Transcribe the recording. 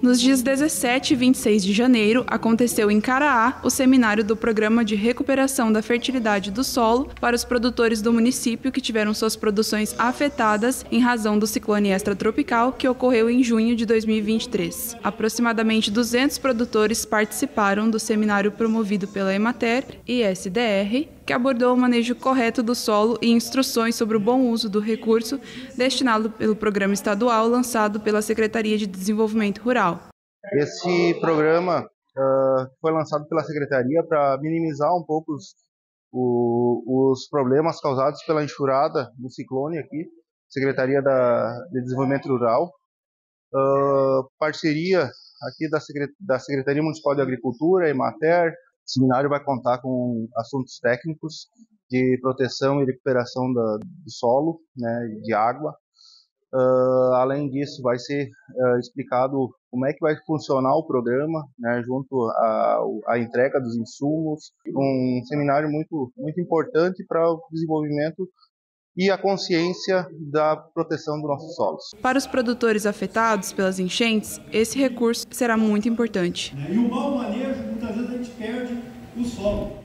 Nos dias 17 e 26 de janeiro, aconteceu em Caraá o seminário do Programa de Recuperação da Fertilidade do Solo para os produtores do município que tiveram suas produções afetadas em razão do ciclone extratropical que ocorreu em junho de 2023. Aproximadamente 200 produtores participaram do seminário promovido pela Emater e SDR, que abordou o manejo correto do solo e instruções sobre o bom uso do recurso destinado pelo programa estadual lançado pela Secretaria de Desenvolvimento Rural. Esse programa uh, foi lançado pela Secretaria para minimizar um pouco os, o, os problemas causados pela enxurrada do ciclone aqui, Secretaria da, de Desenvolvimento Rural, uh, parceria aqui da, da Secretaria Municipal de Agricultura, Emater, o seminário vai contar com assuntos técnicos de proteção e recuperação da, do solo, né, de água. Uh, além disso, vai ser uh, explicado como é que vai funcionar o programa, né, junto à, entrega dos insumos. Um seminário muito, muito importante para o desenvolvimento e a consciência da proteção dos nossos solos. Para os produtores afetados pelas enchentes, esse recurso será muito importante. E o mau solo.